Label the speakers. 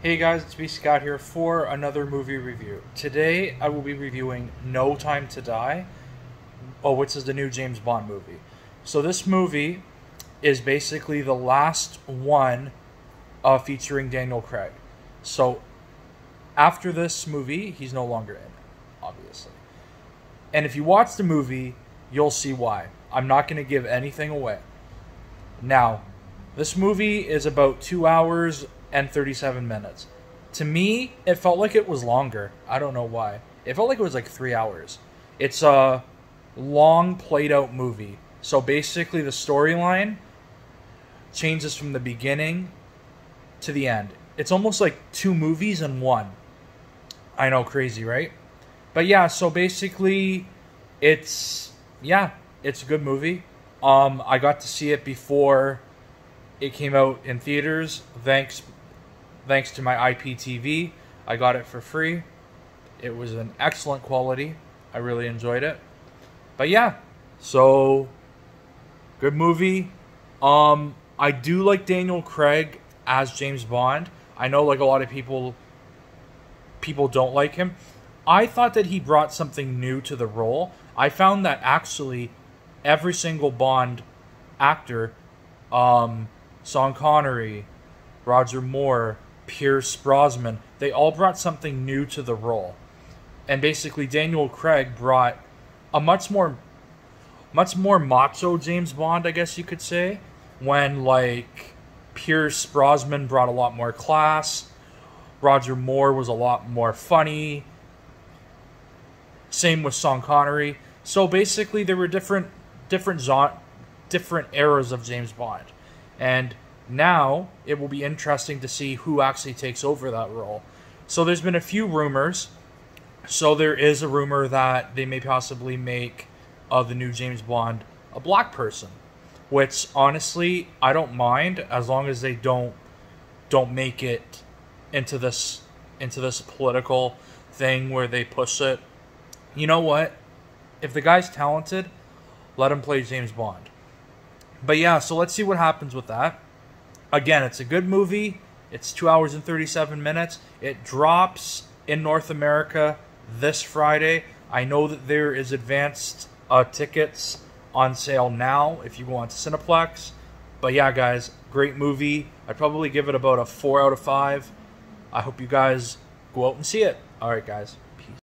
Speaker 1: Hey guys, it's B Scat here for another movie review. Today I will be reviewing No Time to Die, oh, which is the new James Bond movie. So this movie is basically the last one uh, featuring Daniel Craig. So after this movie, he's no longer in it, obviously. And if you watch the movie, you'll see why. I'm not going to give anything away. Now, this movie is about two hours and 37 minutes. To me, it felt like it was longer. I don't know why. It felt like it was like three hours. It's a long, played out movie. So basically, the storyline changes from the beginning to the end. It's almost like two movies in one. I know, crazy, right? But yeah, so basically, it's yeah, it's a good movie. Um, I got to see it before it came out in theaters. Thanks, thanks to my IPTV, I got it for free. It was an excellent quality. I really enjoyed it. But yeah, so good movie. Um, I do like Daniel Craig as James Bond. I know like a lot of people people don't like him. I thought that he brought something new to the role. I found that actually every single Bond actor, um, Sean Connery, Roger Moore, Pierce Brosnan, they all brought something new to the role. And basically Daniel Craig brought a much more much more macho James Bond, I guess you could say, when like Pierce Brosnan brought a lot more class, Roger Moore was a lot more funny. Same with Sean Connery. So basically, there were different, different, different eras of James Bond, and now it will be interesting to see who actually takes over that role. So there's been a few rumors. So there is a rumor that they may possibly make uh, the new James Bond a black person, which honestly I don't mind as long as they don't don't make it into this into this political thing where they push it. You know what? If the guy's talented, let him play James Bond. But yeah, so let's see what happens with that. Again, it's a good movie. It's 2 hours and 37 minutes. It drops in North America this Friday. I know that there is advanced uh, tickets on sale now if you go on to Cineplex. But yeah, guys, great movie. I'd probably give it about a 4 out of 5. I hope you guys go out and see it. All right, guys.